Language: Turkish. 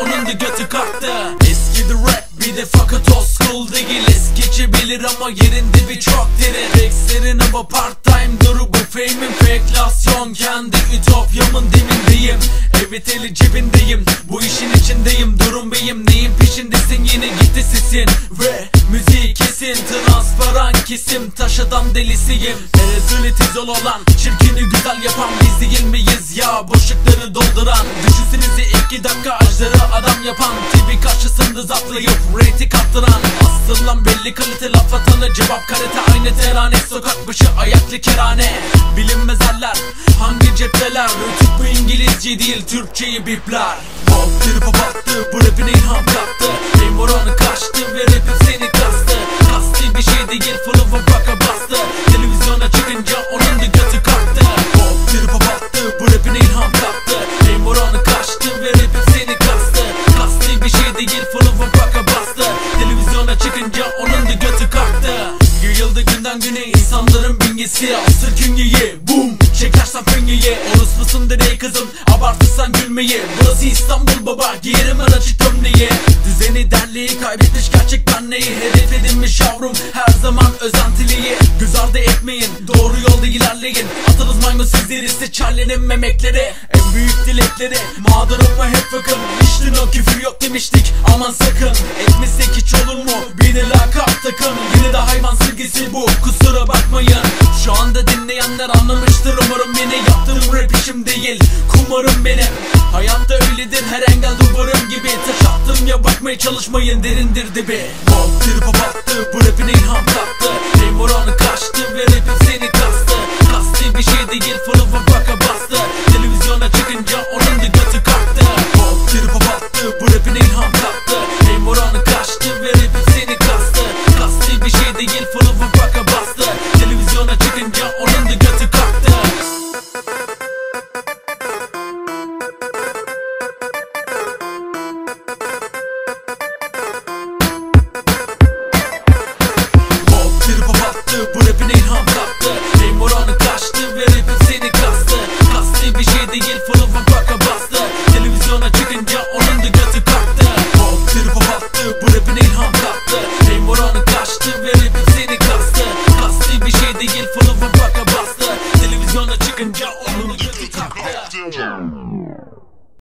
onun da götü kalktı. Eski the rap bir de fakat old school değil. Es geçebilir ama yerin dibi çok derin Rexlerin ama part time duru bu fame'im. Feklasyon kendi ütopyamın demindeyim Evet eli cebindeyim Bu işin içindeyim. Durum beyim Neyin peşindesin? Yine gitti sesin. Ve Kesim taş adam delisiyim. Rezileti zor olan Çirkini güzel yapan biz değil miyiz? Ya Boşlukları dolduran Düşünsenize iki dakika ajdara adam yapan TV karşısında zaplayıp reyting attıran Aslından belli kalite laf atana cevap karate Aynı terane sokak başı ayaklı kerane. Bilinmez eller hangi cepteler? Rütük bu İngilizce değil Türkçeyi bipler. Pop trip battı bu rapine ilham kattı. Benim oranı kaçtı ve rapim değil full of a baka bastı Televizyona çıkınca onun da götü kalktı. Yayıldı günden güne insanların bünyesi Asır künyeyi boom Çekersen fenyeyi Orospusun ey kızım Abartırsan gülmeyi. Burası İstanbul baba Giyerim açık gömleği. Düzeni derliği kaybetmiş gerçek benliği. Hedef edinmiş yavrum her zaman özentiliği. Göz ardı etmeyin İse Charlie'nin memekleri En büyük dilekleri. Mağdurum ve hep fakın İştin o küfür yok demiştik. Aman sakın Etmesek hiç olur mu? Bir de lakap takın. Yine de hayvan sevgisi bu kusura bakmayın. Şu anda dinleyenler anlamıştır umarım beni Yaptığım rap işim değil kumarım benim. Hayatta öyledir her engel duvarım gibi. Taş attım ya bakmaya çalışmayın derindir dibi. Pop trip can joe